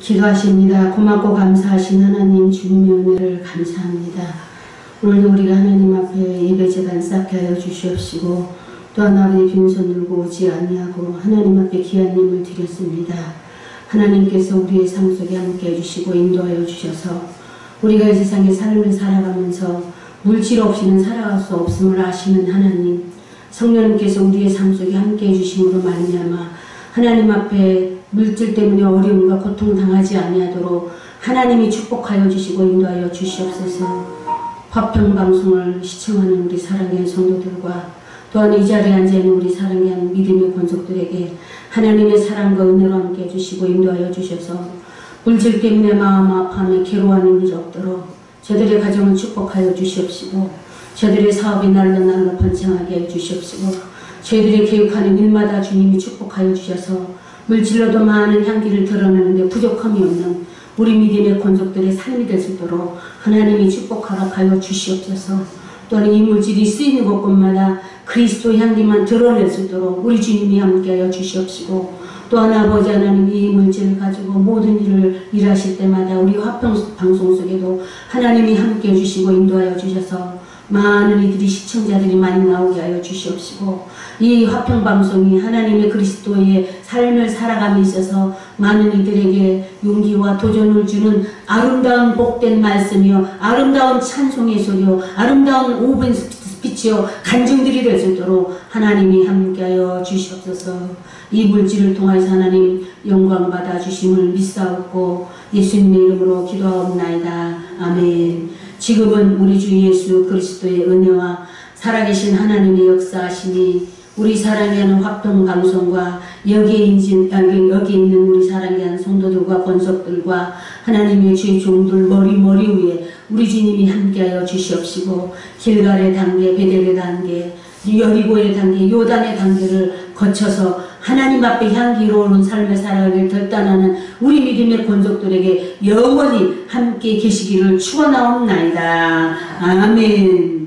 기도하십니다. 고맙고 감사하신 하나님 주님의 은혜를 감사합니다. 오늘도 우리가 하나님 앞에 예배재단 쌓게 하여 주시옵시고 또한 아버지 빈손 들고 오지 아니하고 하나님 앞에 귀한 힘을 드렸습니다. 하나님께서 우리의 삶 속에 함께 해주시고 인도하여 주셔서 우리가 이 세상의 삶을 살아가면서 물질 없이는 살아갈 수 없음을 아시는 하나님 성령님께서 우리의 삶 속에 함께 해주심으로 말미암아 하나님 앞에 물질 때문에 어려움과 고통 당하지 아니하도록 하나님이 축복하여 주시고 인도하여 주시옵소서. 화평 방송을 시청하는 우리 사랑의 성도들과 또한 이 자리에 앉아 있는 우리 사랑의 믿음의 권속들에게 하나님의 사랑과 은혜로 함께 해주시고 인도하여 주셔서 물질 때문에 마음 아파하며 괴로워하는 일 없도록 저들의 가정을 축복하여 주시옵시고 저들의 사업이 날로 날로 번창하게 해 주시옵시고 저희들의 계획하는 일마다 주님이 축복하여 주셔서 물질로도 많은 향기를 드러내는데 부족함이 없는 우리 믿음의 권족들의 삶이 될 수 있도록 하나님이 축복하라 하여 주시옵소서. 또한 이 물질이 쓰이는 곳곳마다 그리스도 향기만 드러낼 수 있도록 우리 주님이 함께하여 주시옵시고 또한 아버지 하나님 이 물질을 가지고 모든 일을 일하실 때마다 우리 화평 방송 속에도 하나님이 함께 해주시고 인도하여 주셔서 많은 이들이 시청자들이 많이 나오게 하여 주시옵시고 이 화평 방송이 하나님의 그리스도의 삶을 살아감에 있어서 많은 이들에게 용기와 도전을 주는 아름다운 복된 말씀이요 아름다운 찬송의 소리요 아름다운 오븐 스피치요 간증들이 될 수 있도록 하나님이 함께하여 주시옵소서. 이 물질을 통하여서 하나님 영광 받아 주심을 믿사옵고 예수님의 이름으로 기도하옵나이다. 아멘 지금은 우리 주 예수 그리스도의 은혜와 살아계신 하나님의 역사하심이 우리 사랑하는 합동 방송과 여기에 있는, 여기 있는 우리 사랑하는 성도들과 권속들과 하나님의 주의 종들 머리 머리 위에 우리 주님이 함께하여 주시옵시고 길갈의 단계, 베델의 단계, 여리고의 단계, 요단의 단계를 거쳐서 하나님 앞에 향기로운 삶을 살아가길 결단하는 우리 믿음의 권속들에게 영원히 함께 계시기를 축원하옵나이다. 아멘.